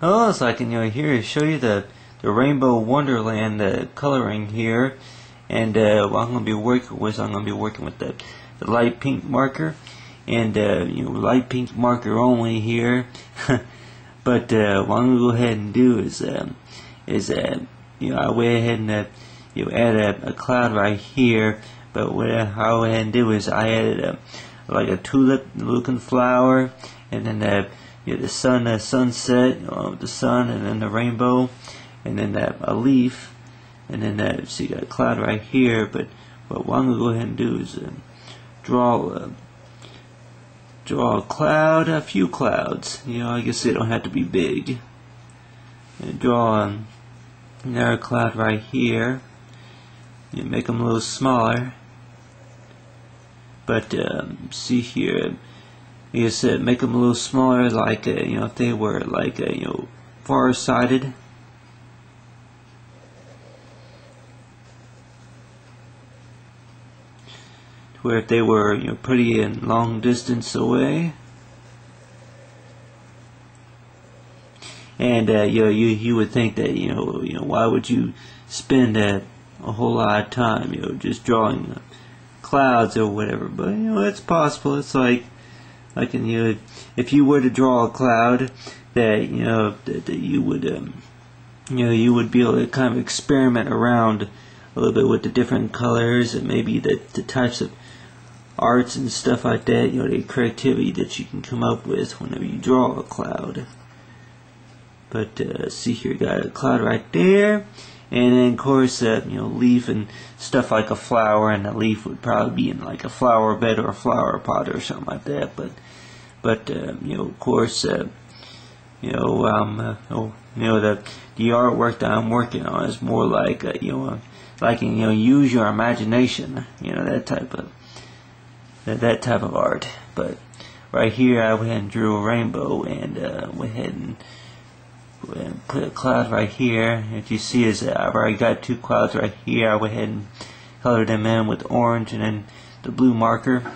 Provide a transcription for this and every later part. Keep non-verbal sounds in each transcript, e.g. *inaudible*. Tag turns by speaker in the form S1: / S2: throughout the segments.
S1: Oh, so I can you know here show you the the Rainbow Wonderland uh, coloring here, and uh, what I'm going to be working with, I'm going to be working with the, the light pink marker, and uh, you know light pink marker only here. *laughs* but uh, what I'm going to go ahead and do is um, is uh, you know I went ahead and uh, you know, add a, a cloud right here. But what I, went ahead and do is I added a like a tulip looking flower, and then the you know, the sun, the sunset, know, the sun, and then the rainbow, and then that a leaf, and then that. Got a cloud right here. But what I'm gonna go ahead and do is uh, draw. Uh, draw a cloud, a few clouds. You know, I guess they don't have to be big. And draw um, another cloud right here. You make them a little smaller. But um, see here, you said make them a little smaller, like uh, you know if they were like uh, you know far-sighted. Where if they were you know pretty and long distance away. And uh, you know, you you would think that you know you know why would you spend a, a whole lot of time you know just drawing clouds or whatever but you know it's possible it's like like in you know, if you were to draw a cloud that you know that, that you would um, you know you would be able to kind of experiment around a little bit with the different colors and maybe the, the types of arts and stuff like that you know the creativity that you can come up with whenever you draw a cloud. But uh, see here got a cloud right there and then of course uh, you know leaf and stuff like a flower and a leaf would probably be in like a flower bed or a flower pot or something like that. But but uh, you know of course uh, you know um uh, oh, you know the the artwork that I'm working on is more like uh, you know like you know use your imagination you know that type of that, that type of art. But right here I went and drew a rainbow and uh, went ahead and put a cloud right here. If you see is I've already got two clouds right here. I went ahead and colored them in with orange and then the blue marker.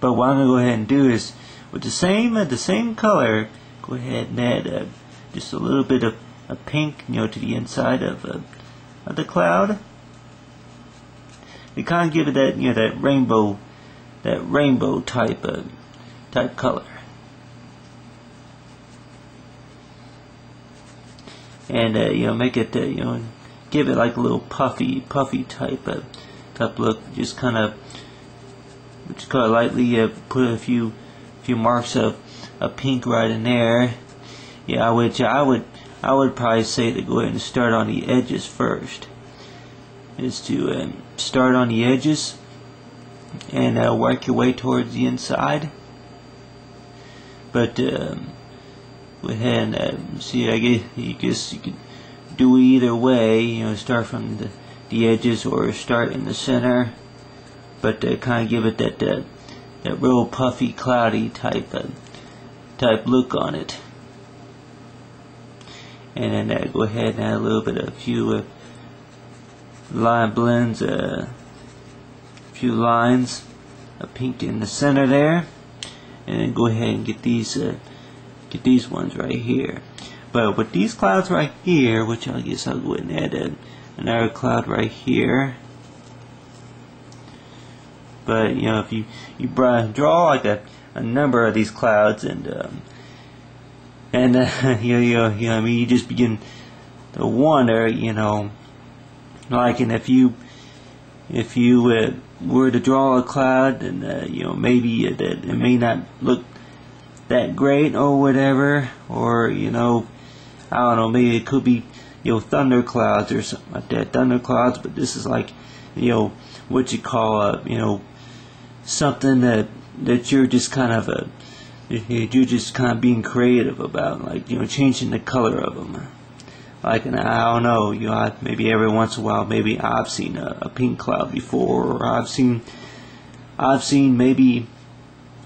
S1: But what I'm gonna go ahead and do is with the same uh, the same color, go ahead and add uh, just a little bit of a pink, you know, to the inside of, uh, of the cloud. To kind of give it that you know that rainbow that rainbow type of type color. And uh, you know make it uh, you know give it like a little puffy puffy type of type look. Just kind of just kind of lightly uh, put a few few marks of a pink right in there. Yeah which I would I would probably say to go ahead and start on the edges first is to um, start on the edges and uh, work your way towards the inside. But um, and uh, see I guess you guess you could do either way you know start from the, the edges or start in the center. But uh, kind of give it that that that real puffy cloudy type of type look on it. And then uh, go ahead and add a little bit of a few uh, line blends uh, a few lines a pink in the center there. And then go ahead and get these get these ones right here. But with these clouds right here, which I guess I wouldn't add a, another cloud right here. But you know, if you you draw like a, a number of these clouds and um, and uh, *laughs* you, know, you know, I mean, you just begin to wonder, you know, like, and if you if you uh, were to draw a cloud, and uh, you know, maybe it, it may not look that great or whatever, or you know, I don't know, maybe it could be you know thunderclouds or something like that, thunderclouds. But this is like you know what you call a you know something that that you're just kind of a you're just kind of being creative about, like you know changing the color of them. Like and I don't know, you know, maybe every once in a while, maybe I've seen a, a pink cloud before, or I've seen I've seen maybe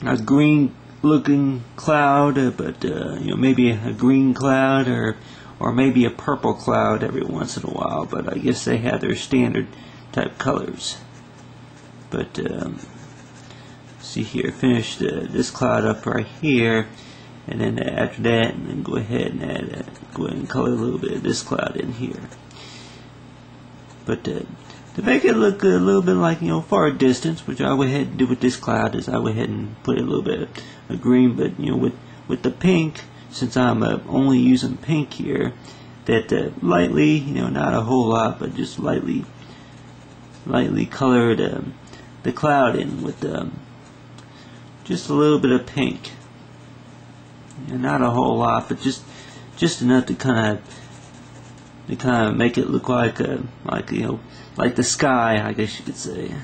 S1: a green looking cloud, uh, but uh, you know maybe a green cloud or or maybe a purple cloud every once in a while. But I guess they have their standard type colors. But um, see here, finish the, this cloud up right here, and then after that, and then go ahead and add, uh, go ahead and color a little bit of this cloud in here. But uh, to make it look a little bit like, you know, far distance, which I went ahead and do with this cloud is I went ahead and put a little bit of green, but, you know, with, with the pink, since I'm uh, only using pink here, that uh, lightly, you know, not a whole lot, but just lightly, lightly colored um, the cloud in with um, just a little bit of pink. And not a whole lot, but just just enough to kind of kind of make it look like a, like you know like the sky, I guess you could say.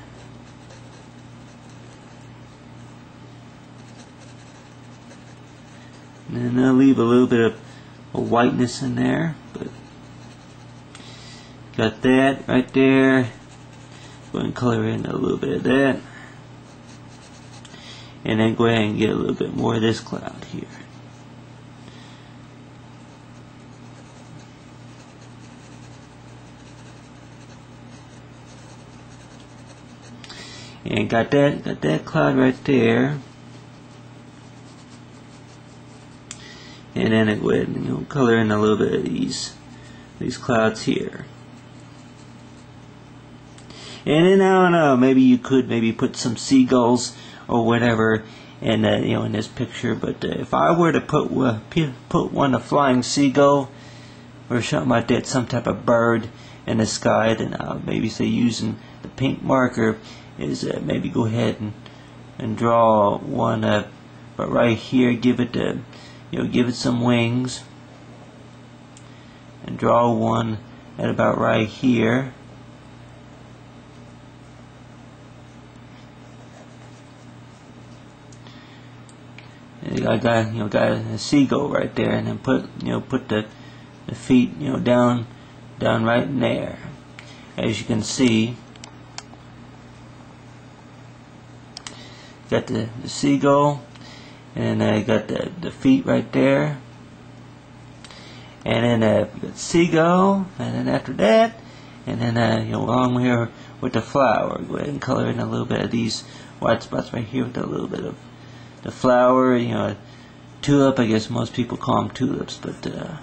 S1: And I'll leave a little bit of, of whiteness in there, but got that right there. Go and color in a little bit of that. And then go ahead and get a little bit more of this cloud here. And got that got that cloud right there. And then it would you know color in a little bit of these these clouds here. And then I don't know, maybe you could maybe put some seagulls or whatever in uh, you know in this picture. But uh, if I were to put uh, put one a flying seagull or something like that, some type of bird in the sky, then I'll maybe say using the pink marker is uh, maybe go ahead and, and draw one uh, but right here give it uh, you know give it some wings. And draw one at about right here. I got you know got a seagull right there and then put you know put the the feet you know down down right in there. As you can see got the, the seagull and I got the, the feet right there. And then uh, the seagull and then after that and then uh, along here with the flower. Go ahead and color in a little bit of these white spots right here with a little bit of the flower you know tulip. I guess most people call them tulips but uh,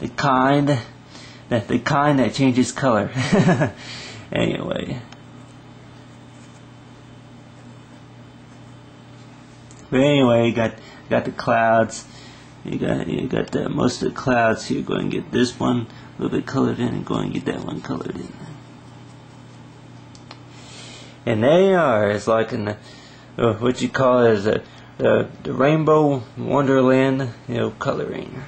S1: the kind that the kind that changes color. *laughs* Anyway But anyway, you got got the clouds. You got you got the, most of the clouds here. Go and get this one a little bit colored in, and go and get that one colored in. And they are. It's like in the uh, what you call it a the, the rainbow wonderland, you know, coloring.